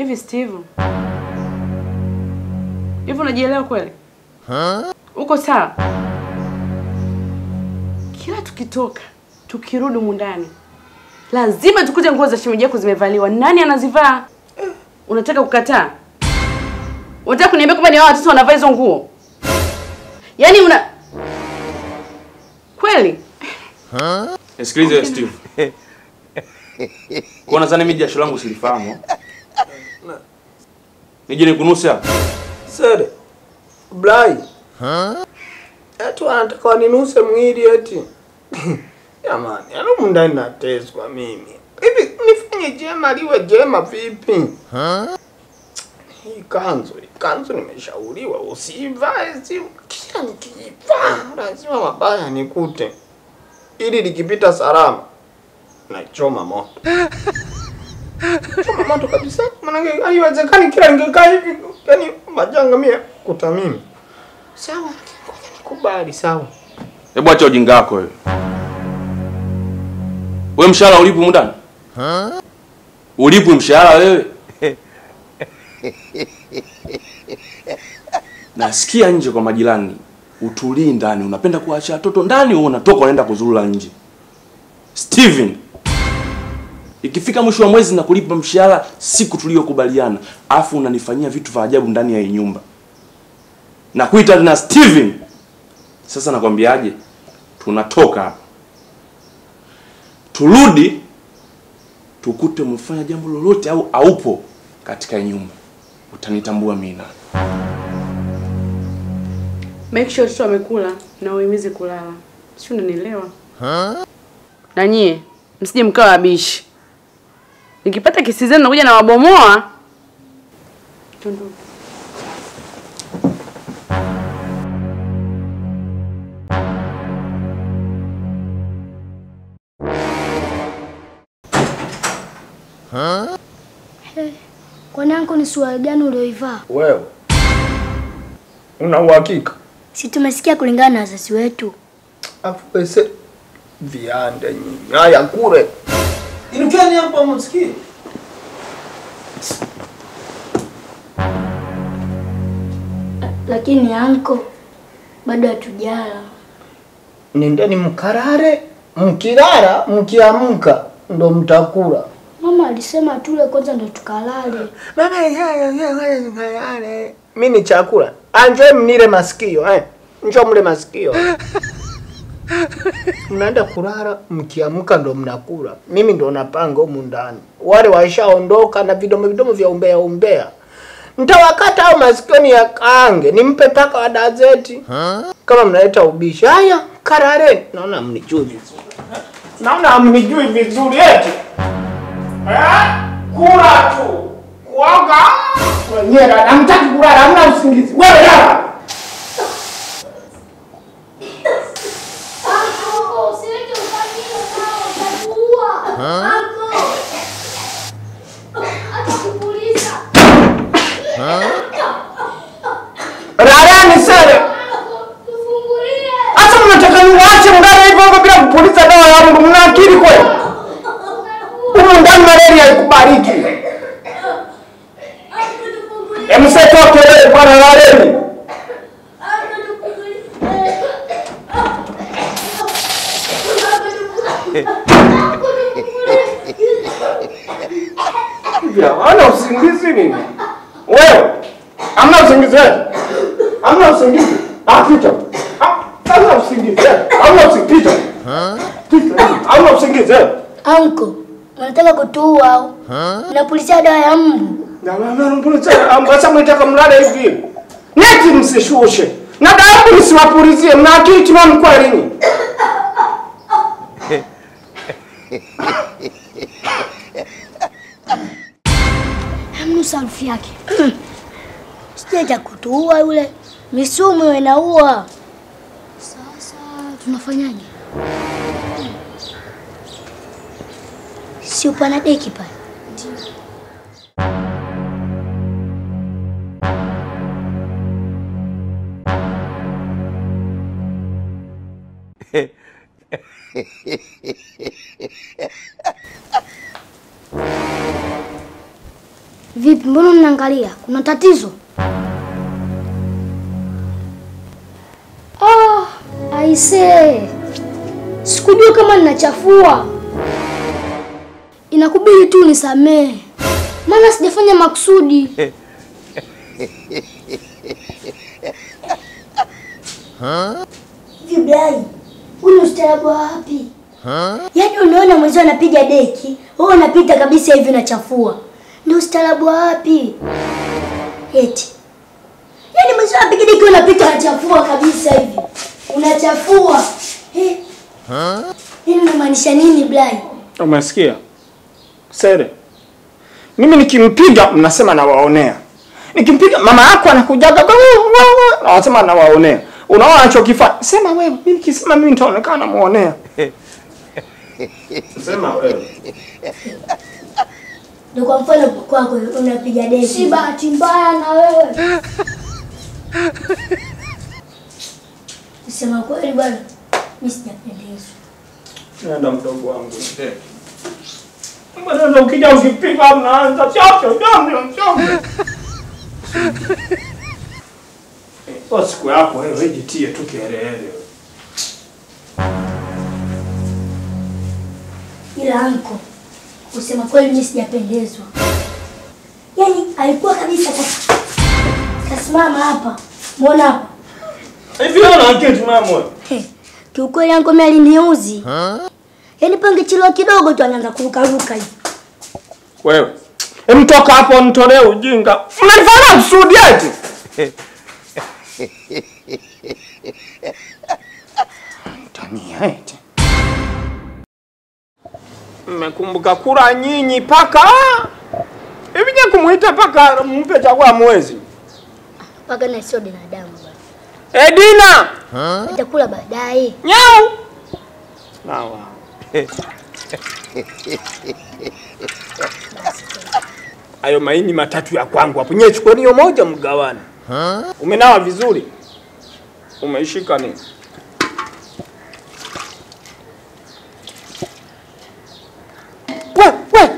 Hivi Steve. Hivi unajielewa kweli? Uko sawa? Kila tukitoka, tukirudi mundani, lazima tukute nguo za shemeji yako zimevaliwa. Nani anazivaa? Unataka kukataa? Unataka kuniambia kwamba ni hao watoto wanavaa hizo nguo? Yaani una kweli? Nisikilize Steve. Kwa nadhani mimi jasho langu silifahamu. Nije nikunuse hapa. Sere. Blai. Eti anataka waninuse mwili eti. Jamani, yaani munda ndani nateswa mimi. Hivi nifanye jema liwe jema vipi? Hii kanzu, hii kanzu nimeshauriwa usivae, si kila nikivaa lazima mabaya nikute. Ili likipita salama naichoma moto. Choma moto kabisa. maanake haiwezekani kila ningekaa hivi, yani majanga mia kuta mimi. Sawa, ngoja nikubali sawa. Hebu acha ujinga wako wewe. We mshahara ulipo humu ndani? Ulipo mshahara wewe? Nasikia nje kwa majirani utulii ndani, unapenda kuacha watoto ndani, unatoka unaenda kuzurura nje. Steven, ikifika mwisho wa mwezi na kulipa mshahara siku tuliyokubaliana, afu unanifanyia vitu vya ajabu ndani ya hii nyumba na kuita na Steven. Sasa nakwambiaje, tunatoka hapa, turudi tukute umefanya jambo lolote au aupo katika hii nyumba, utanitambua mimi nani. Make sure watoto wamekula na uhimize kulala. Si unanielewa? Na nyie msije mkawa wabishi. Nikipata kesi zenu nakuja na wabomoa. Tundu. Kwanangu ni suruali gani ulioivaa? Wewe una uhakika? Si tumesikia kulingana na wazazi wetu. Afu pese viande nyinyi. Haya kule. Inukeni hapo msikie. Lakini anko bado hatujala. Nendeni mkarare, mkilala, mkiamka ndo mtakula. Mama alisema tule kwanza ndo tukalale. Mi ni chakula. Anje mnile masikio eh. Njoo mle masikio. Mnaenda kulala, mkiamka ndo mnakula. Mimi ndo napanga humu ndani. Wale waishaondoka na vidomo vidomo vya umbea umbea. Nitawakata au masikioni ya kange, nimpe paka wa dazeti. Kama mnaleta ubishi. Haya, karare. Naona mnijui vizuri. Naona mnijui vizuri eti. Eh? Kula tu. Kuoga. Wenyewe hamtaki kulala, hamna usingizi. Wewe lala. Lalani sere. Hata mnataka niwaache mndani hivyo hivyo bila kupuliza dawa yangu, mna akili kweli? Humu ndani malaria haikubariki. Emsetoke sasa bwana waleni. Hivi usingizi nini? Wewe hamna usingizi wewe? Hamna usingizi? Ah, pita. Ah, Hamna usingizi wewe? Hamna usingizi. Pita. Hamna usingizi wewe? Unataka kutuua au? Unapulizia dawa ya mbu. Na mama mpulizia ambasa mnataka mlale hivi. Neti msishushe. Na dawa msiwapulizie, mna akili timamu kweli nyinyi? Hamna sarufi yake. Sijaja kutuua yule. Misumu inaua. Sasa tunafanyaje? Si upana deki pale. Vipi, mbona mnaangalia? Kuna tatizo? Oh, aisee, sikujua kama ninachafua. Inakubidi tu nisamehe, maana sijafanya makusudi. Huu ni ustaarabu wa wapi? Yaani unaona mwenzio anapiga deki, wewe unapita kabisa hivi unachafua. Ni ustaarabu wa wapi? Eti. Yaani mwenzio anapiga deki unapita unachafua kabisa hivi. Unachafua. Eh. Hii inamaanisha nini Blai? Umesikia? Sere. Mimi nikimpiga mnasema nawaonea. Nikimpiga mama yako anakujaga anasema nawaonea. Unaona anachokifanya? Sema wewe, mimi nikisema mimi nitaonekana namuonea. Sema wewe. Ndio kwa mfano kwako unapiga deki. Si bahati mbaya na wewe. Sema kweli bwana, mimi sijapendezwa. Nenda mdogo wangu. Mbona ukija ukipiga mnaanza chocho chocho chocho. Kwa siku yako wewe jitie tu kelele. ila anko, kusema kweli mimi sijapendezwa. Yaani alikuwa kabisa kas- kasimama hapa, muona hapa. Hivi wewe unaketi mama wewe? Kiukweli anko mimi aliniuzi. Yaani pangechelewa kidogo tu anaanza kurukaruka hivi. Wewe. Hem toka hapo nitolee ujinga. Mnafanya kusudi eti? Tania eti. Mmekumbuka kura nyinyi paka. Hivi je kumuita paka mpe chakula mwezi? Paka na sio binadamu bwana. Edina. Atakula baadaye. Nyau. Sawa. Hayo maini matatu ya kwangu hapo. Nyewe chukua hiyo moja mgawane. Umenawa vizuri? Umeishika nini? We, we.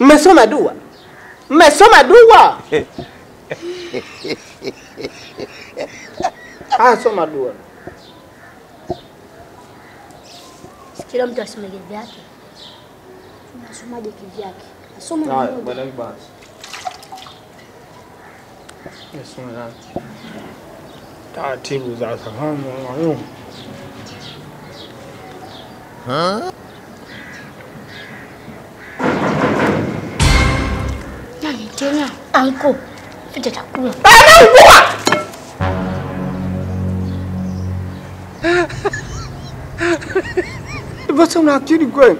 Mmesoma dua? Mmesoma dua? Ah, soma dua. Kila mtu asome kivyake. Unasomaje kivyake? Asome na mmoja. bwana basi. Nasoma na taratibu za sahamu. Nani tena? Anko, fita chakula. Basi una akili kweli?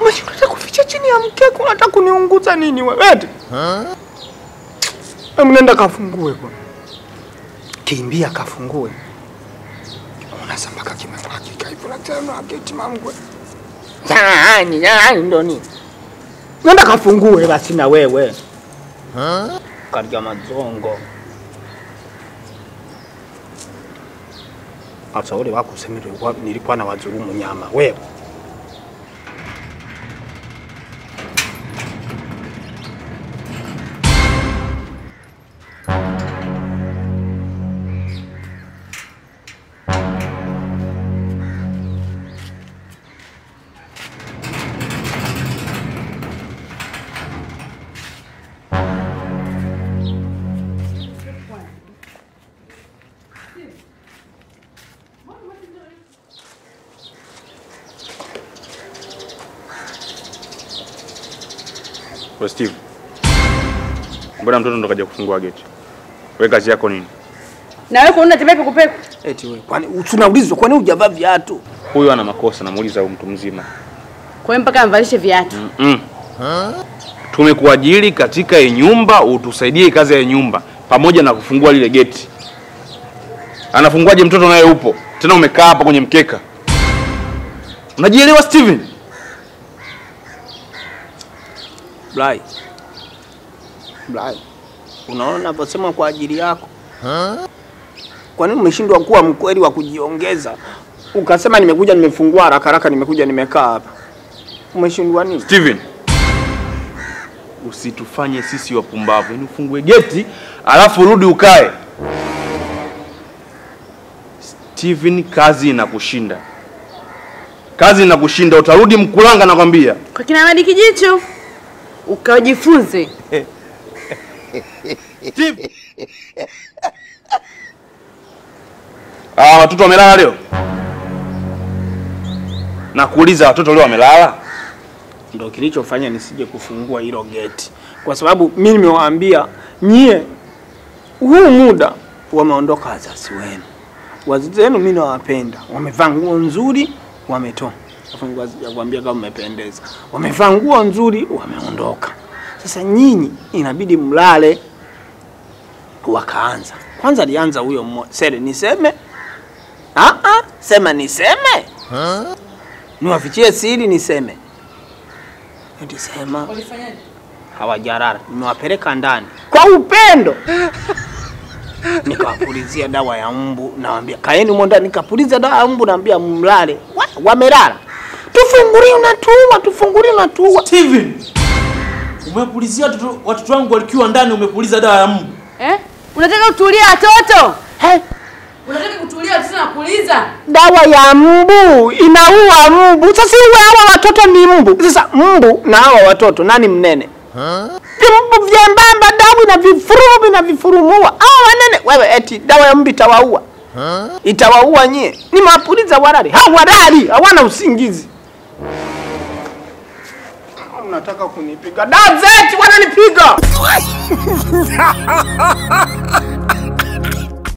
Unataka kuficha chini ya mkeka, unataka kuniunguza nini wewe? Eti. Hebu nenda kafungue bwana. Kimbia kafungue. Unasema kaka kimemwagika hivyo na tena aketi mamgwe. Yaani, yaani ndo nini? Nenda kafungue basi na wewe. Katika mazongo. Sasa ule wako nilikuwa, nilikuwa na wadhulumu nyama wewe. We Steve. Mbona mtoto ndo kaja kufungua geti? Wewe kazi yako nini? Na wewe kuna tembea pekupeku. Eti wewe, kwani tunaulizwa kwani hujavaa viatu? Huyu ana makosa, namuuliza huyu mtu mzima. Kwa hiyo mpaka amvalishe viatu. Mm. Tumekuajiri katika nyumba utusaidie kazi ya nyumba pamoja na kufungua lile geti. Anafunguaje mtoto naye upo? Tena umekaa hapa kwenye mkeka. Unajielewa Steven? Blai. Blai. Unaona naposema kwa ajili yako? Kwa nini umeshindwa kuwa mkweli wa kujiongeza? Ukasema nimekuja nimefungua haraka haraka nimekuja nimekaa hapa. Umeshindwa nini? Steven. usitufanye sisi wapumbavu. Yaani ufungue geti alafu urudi ukae. Steven, kazi inakushinda, kazi inakushinda, utarudi Mkulanga nakwambia. Kwa kina Madi Kijicho ukajifunze. Ah, watoto wamelala leo? Nakuuliza, watoto leo wamelala? Ndio kilichofanya nisije kufungua hilo geti, kwa sababu mimi nimewaambia nyie, huu muda wameondoka wazazi wenu. Wazazi wenu mimi nawapenda, wamevaa nguo nzuri, wametoa ya kuambia kama mmependeza, wamevaa nguo nzuri, wameondoka. Sasa nyinyi inabidi mlale. Wakaanza. Kwanza, alianza huyo mmoja sere, niseme. Ah ah, sema niseme, niwafichie siri, niseme. Nilisema. Walifanyaje? hawajarara, nimewapeleka ndani. Kwa upendo, nikawapulizia dawa ya mbu, nawambia kaeni humo ndani, nikapuliza dawa ya mbu, nawambia mlale. Wamelala, tufungulie, unatuua, tufungulie, unatuua. Steven, umepulizia watoto watoto wangu walikiwa ndani, umepuliza dawa ya mbu. Eh? Unataka kutulia watoto? eh? Unataka kutulia watoto na kuuliza? dawa ya mbu inaua mbu. Sasa uwe hawa watoto ni mbu. Sasa mbu na hawa watoto nani mnene? Vimbu vyembamba, damu na vifurumu na vifurumua. Hawa wanene, wewe eti dawa ya mbu itawaua, itawaua nyie. Ni mapuliza warari, hawalali, hawana usingizi. Mnataka kunipiga? That's zetu wananipiga.